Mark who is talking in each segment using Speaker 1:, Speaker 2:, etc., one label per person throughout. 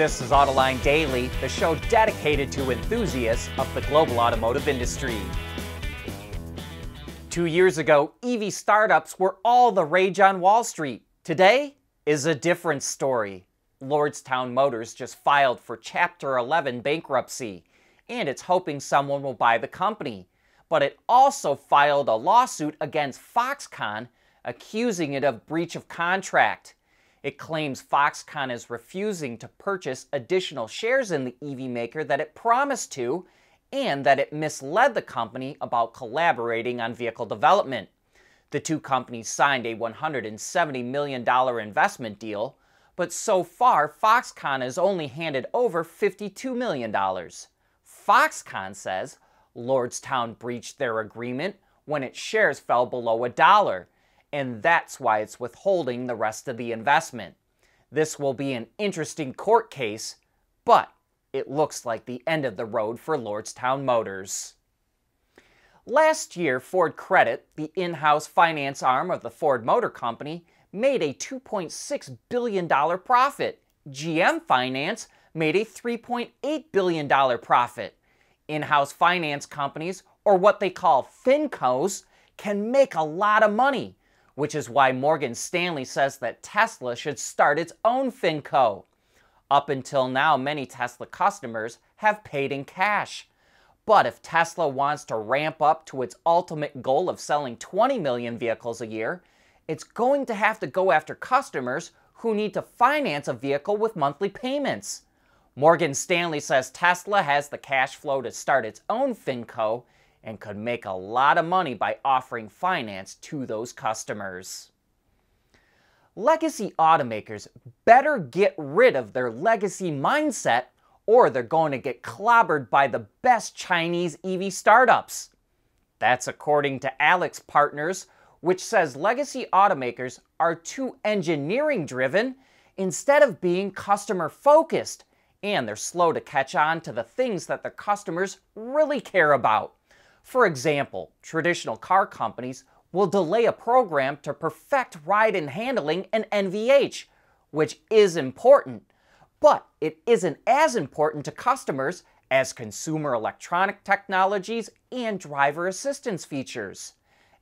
Speaker 1: This is Autoline Daily, the show dedicated to enthusiasts of the global automotive industry. Two years ago, EV startups were all the rage on Wall Street. Today is a different story. Lordstown Motors just filed for Chapter 11 bankruptcy, and it's hoping someone will buy the company. But it also filed a lawsuit against Foxconn, accusing it of breach of contract. It claims Foxconn is refusing to purchase additional shares in the EV maker that it promised to, and that it misled the company about collaborating on vehicle development. The two companies signed a $170 million investment deal, but so far Foxconn has only handed over $52 million. Foxconn says Lordstown breached their agreement when its shares fell below a dollar and that's why it's withholding the rest of the investment. This will be an interesting court case, but it looks like the end of the road for Lordstown Motors. Last year, Ford Credit, the in-house finance arm of the Ford Motor Company, made a $2.6 billion profit. GM Finance made a $3.8 billion profit. In-house finance companies, or what they call FinCos, can make a lot of money which is why Morgan Stanley says that Tesla should start its own FinCo. Up until now, many Tesla customers have paid in cash. But if Tesla wants to ramp up to its ultimate goal of selling 20 million vehicles a year, it's going to have to go after customers who need to finance a vehicle with monthly payments. Morgan Stanley says Tesla has the cash flow to start its own FinCo and could make a lot of money by offering finance to those customers. Legacy automakers better get rid of their legacy mindset or they're going to get clobbered by the best Chinese EV startups. That's according to AlixPartners, which says legacy automakers are too engineering driven instead of being customer focused, and they're slow to catch on to the things that their customers really care about. For example, traditional car companies will delay a program to perfect ride and handling and NVH, which is important, but it isn't as important to customers as consumer electronic technologies and driver assistance features.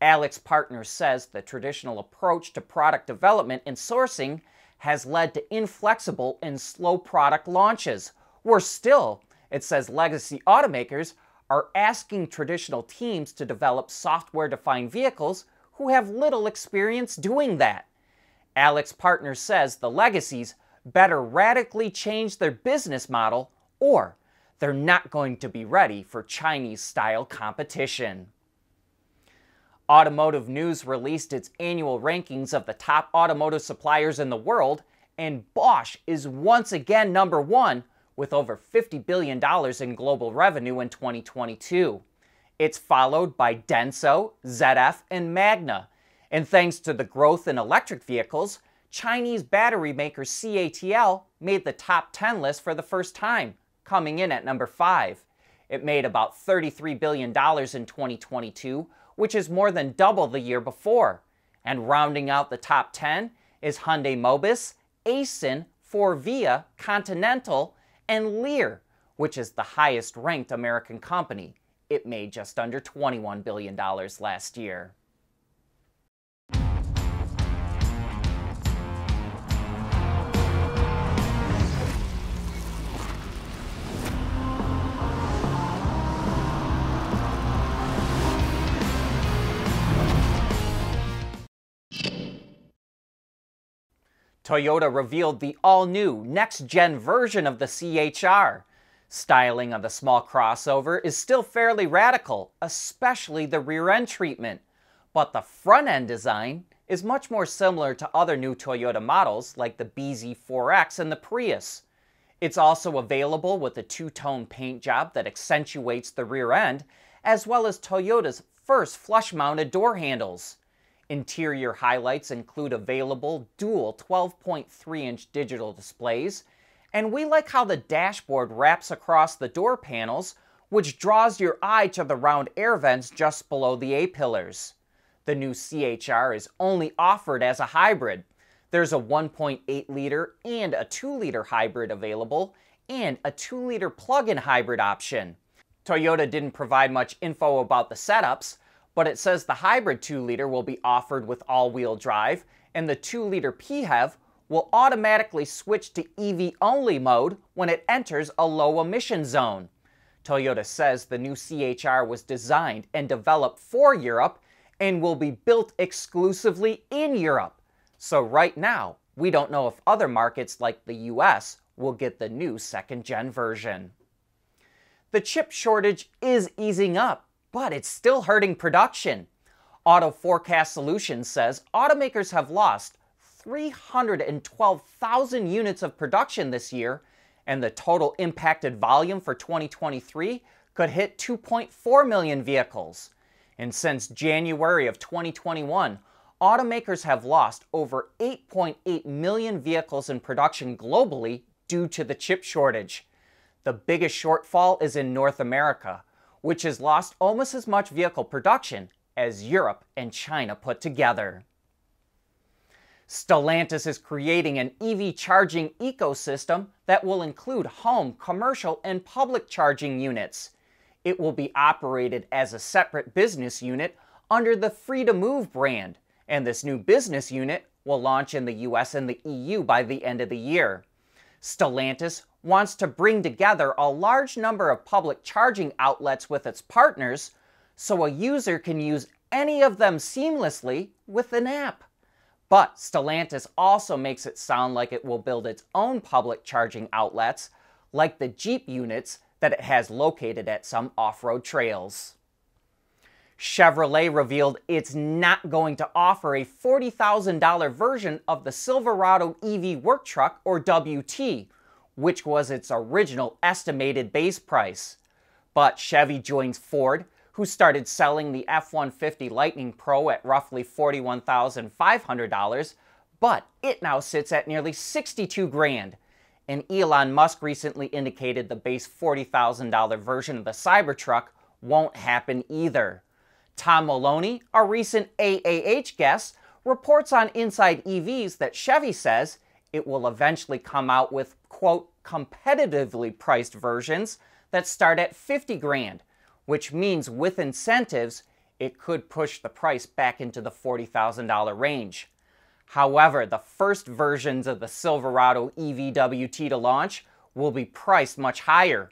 Speaker 1: AlixPartner says the traditional approach to product development and sourcing has led to inflexible and slow product launches. Worse still, it says legacy automakers are asking traditional teams to develop software-defined vehicles who have little experience doing that. AlixPartners says the legacies better radically change their business model or they're not going to be ready for Chinese-style competition. Automotive News released its annual rankings of the top automotive suppliers in the world, and Bosch is once again number one with over $50 billion in global revenue in 2022. It's followed by Denso, ZF, and Magna. And thanks to the growth in electric vehicles, Chinese battery maker CATL made the top 10 list for the first time, coming in at number 5. It made about $33 billion in 2022, which is more than double the year before. And rounding out the top 10 is Hyundai Mobis, Aisin, Forvia, Continental, and Lear, which is the highest ranked American company. It made just under $21 billion last year. Toyota revealed the all-new next-gen version of the C-HR. Styling of the small crossover is still fairly radical, especially the rear-end treatment. But the front-end design is much more similar to other new Toyota models like the BZ4X and the Prius. It's also available with a two-tone paint job that accentuates the rear end, as well as Toyota's first flush-mounted door handles. Interior highlights include available dual 12.3-inch digital displays, and we like how the dashboard wraps across the door panels, which draws your eye to the round air vents just below the A-pillars. The new C-HR is only offered as a hybrid. There's a 1.8 liter and a 2 liter hybrid available, and a 2 liter plug in hybrid option. Toyota didn't provide much info about the setups, but it says the hybrid 2 liter will be offered with all wheel drive, and the 2 liter PHEV will automatically switch to EV only mode when it enters a low emission zone. Toyota says the new C-HR was designed and developed for Europe and will be built exclusively in Europe. So, right now, we don't know if other markets like the US will get the new second gen version. The chip shortage is easing up, but it's still hurting production. Auto Forecast Solutions says automakers have lost 312,000 units of production this year, and the total impacted volume for 2023 could hit 2.4 million vehicles. And since January of 2021, automakers have lost over 8.8 million vehicles in production globally due to the chip shortage. The biggest shortfall is in North America, which has lost almost as much vehicle production as Europe and China put together. Stellantis is creating an EV charging ecosystem that will include home, commercial, and public charging units. It will be operated as a separate business unit under the Free2Move brand, and this new business unit will launch in the US and the EU by the end of the year. Stellantis wants to bring together a large number of public charging outlets with its partners so a user can use any of them seamlessly with an app. But Stellantis also makes it sound like it will build its own public charging outlets, like the Jeep units that it has located at some off road trails. Chevrolet revealed it's not going to offer a $40,000 version of the Silverado EV work truck, or WT, which was its original estimated base price. But Chevy joins Ford, who started selling the F 150 Lightning Pro at roughly $41,500, but it now sits at nearly 62 grand. And Elon Musk recently indicated the base $40,000 version of the Cybertruck won't happen either. Tom Moloughney, a recent AAH guest, reports on Inside EVs that Chevy says it will eventually come out with, quote, competitively priced versions that start at 50 grand, which means with incentives, it could push the price back into the $40,000 range. However, the first versions of the Silverado EVWT to launch will be priced much higher,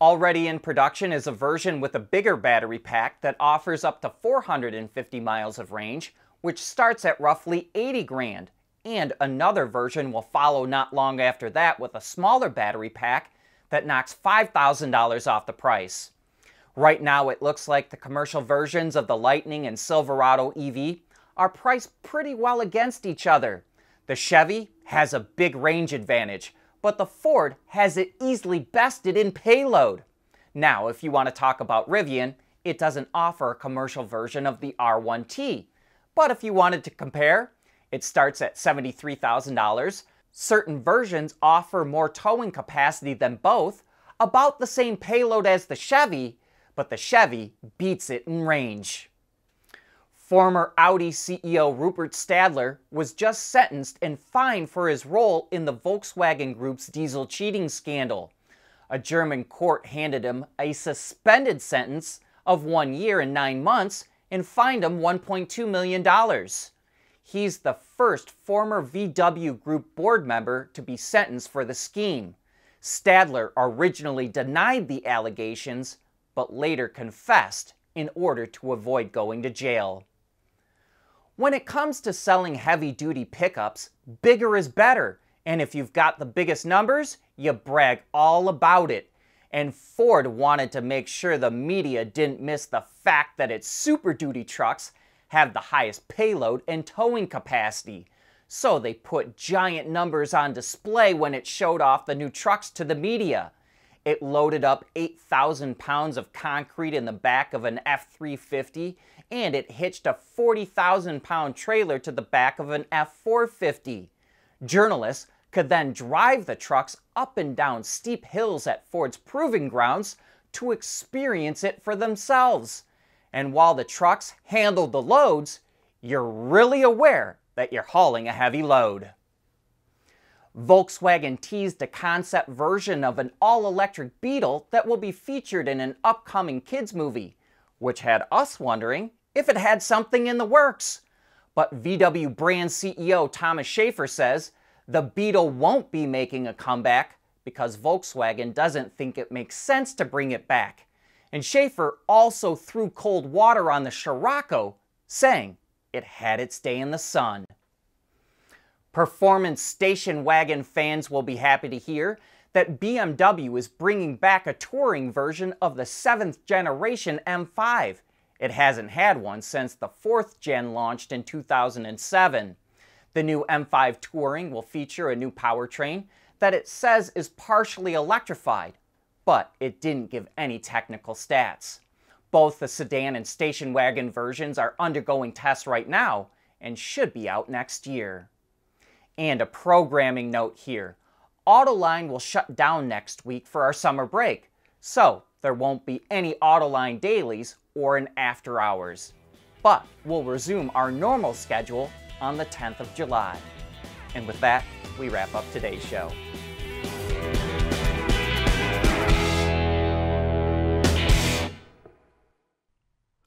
Speaker 1: Already in production is a version with a bigger battery pack that offers up to 450 miles of range, which starts at roughly 80 grand. And another version will follow not long after that with a smaller battery pack that knocks $5,000 off the price. Right now, it looks like the commercial versions of the Lightning and Silverado EV are priced pretty well against each other. The Chevy has a big range advantage, but the Ford has it easily bested in payload. Now, if you want to talk about Rivian, it doesn't offer a commercial version of the R1T. But if you wanted to compare, it starts at $73,000. Certain versions offer more towing capacity than both, about the same payload as the Chevy, but the Chevy beats it in range. Former Audi CEO Rupert Stadler was just sentenced and fined for his role in the Volkswagen Group's diesel cheating scandal. A German court handed him a suspended sentence of one year and nine months and fined him $1.2 million. He's the first former VW Group board member to be sentenced for the scheme. Stadler originally denied the allegations, but later confessed in order to avoid going to jail. When it comes to selling heavy duty pickups, bigger is better. And if you've got the biggest numbers, you brag all about it. And Ford wanted to make sure the media didn't miss the fact that its Super Duty trucks have the highest payload and towing capacity. So they put giant numbers on display when it showed off the new trucks to the media. It loaded up 8,000 pounds of concrete in the back of an F 350 and it hitched a 40,000 pound trailer to the back of an F 450. Journalists could then drive the trucks up and down steep hills at Ford's proving grounds to experience it for themselves. And while the trucks handled the loads, you're really aware that you're hauling a heavy load. Volkswagen teased a concept version of an all-electric Beetle that will be featured in an upcoming kids movie, which had us wondering if it had something in the works. But VW brand CEO Thomas Schaefer says the Beetle won't be making a comeback because Volkswagen doesn't think it makes sense to bring it back. And Schaefer also threw cold water on the Scirocco, saying it had its day in the sun. Performance station wagon fans will be happy to hear that BMW is bringing back a touring version of the 7th generation M5 it hasn't had one since the fourth gen launched in 2007. The new M5 Touring will feature a new powertrain that it says is partially electrified, but it didn't give any technical stats. Both the sedan and station wagon versions are undergoing tests right now and should be out next year. And a programming note here. Autoline will shut down next week for our summer break, so there won't be any Autoline dailies or an after hours. But we'll resume our normal schedule on the 10th of July. And with that, we wrap up today's show.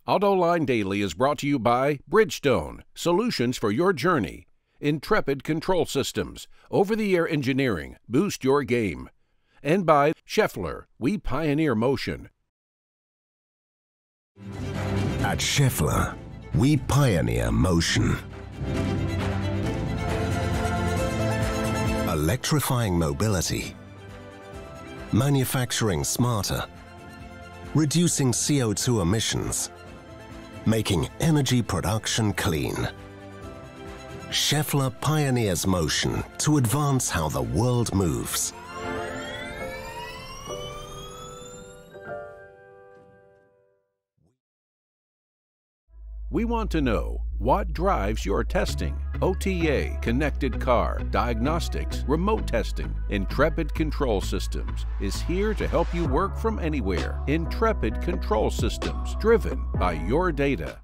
Speaker 2: AutoLine Daily is brought to you by Bridgestone, solutions for your journey. Intrepid Control Systems, over the air engineering, boost your game. And by Schaeffler, we pioneer motion.
Speaker 3: At Schaeffler, we pioneer motion. Electrifying mobility. Manufacturing smarter. Reducing CO2 emissions. Making energy production clean. Schaeffler pioneers motion to advance how the world moves.
Speaker 2: We want to know what drives your testing. OTA, connected car, diagnostics, remote testing. Intrepid Control Systems is here to help you work from anywhere. Intrepid Control Systems, driven by your data.